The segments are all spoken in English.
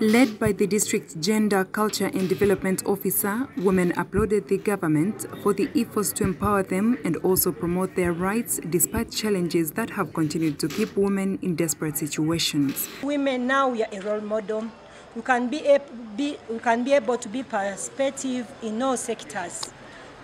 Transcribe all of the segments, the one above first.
Led by the district gender, culture and development officer, women applauded the government for the efforts to empower them and also promote their rights despite challenges that have continued to keep women in desperate situations. Women now we are a role model. We can be, a, be, we can be able to be perspective in all sectors.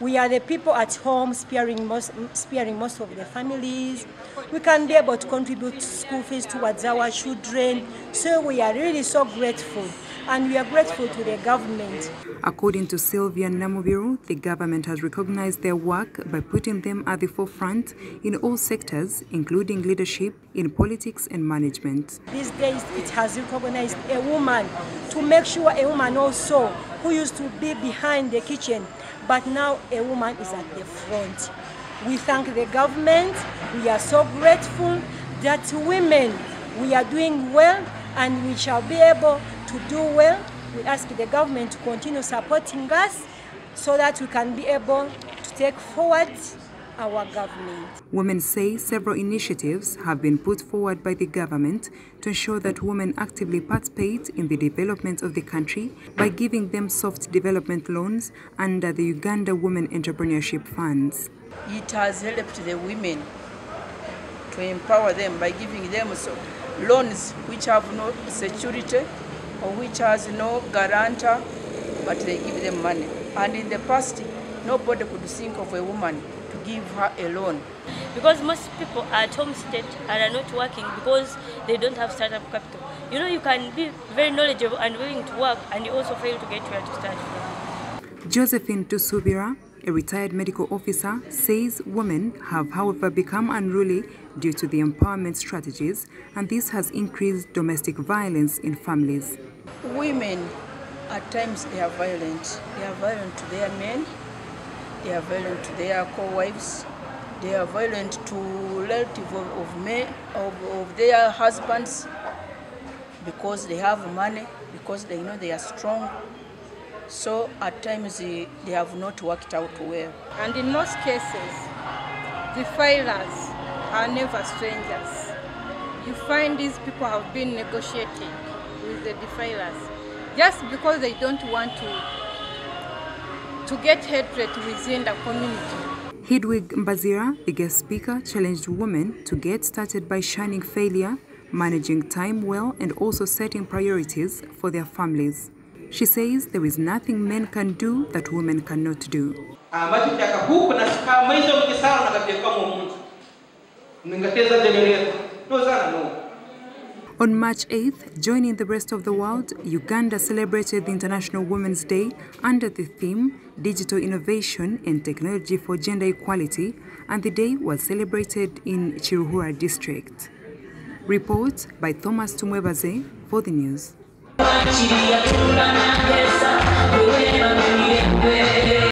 We are the people at home sparing most, sparing most of the families. We can be able to contribute school fees towards our children. So we are really so grateful and we are grateful to the government. According to Sylvia Namubiru, the government has recognized their work by putting them at the forefront in all sectors, including leadership in politics and management. These days it has recognized a woman to make sure a woman also who used to be behind the kitchen but now a woman is at the front. We thank the government. We are so grateful that women, we are doing well and we shall be able to do well. We ask the government to continue supporting us so that we can be able to take forward our government. Women say several initiatives have been put forward by the government to ensure that women actively participate in the development of the country by giving them soft development loans under the Uganda Women Entrepreneurship Funds. It has helped the women to empower them by giving them so loans which have no security or which has no guarantor, but they give them money. And in the past, nobody could think of a woman to give her a loan. Because most people at home state are not working because they don't have startup capital. You know, you can be very knowledgeable and willing to work and you also fail to get where to start from. Josephine Tusubira, a retired medical officer, says women have, however, become unruly due to the empowerment strategies, and this has increased domestic violence in families. Women, at times, they are violent. They are violent to their men, they are violent to their co-wives, they are violent to relatives of, of men, of, of their husbands, because they have money, because they know they are strong. So at times they, they have not worked out well. And in most cases, the filers are never strangers. You find these people have been negotiating with the defilers just because they don't want to to get hatred within the community. Hedwig Mbazira, the guest speaker, challenged women to get started by shining failure, managing time well, and also setting priorities for their families. She says there is nothing men can do that women cannot do. Ah, ambacho chakahuku na kama hizo mkisana nakapia kama mtu ningateza generator no sana no On March 8th, joining the rest of the world, Uganda celebrated the International Women's Day under the theme Digital Innovation and Technology for Gender Equality, and the day was celebrated in Kiruhura district. Report by Thomas Tumwebaze for the news. 마치 불안한 회사 그래만 우리의 왜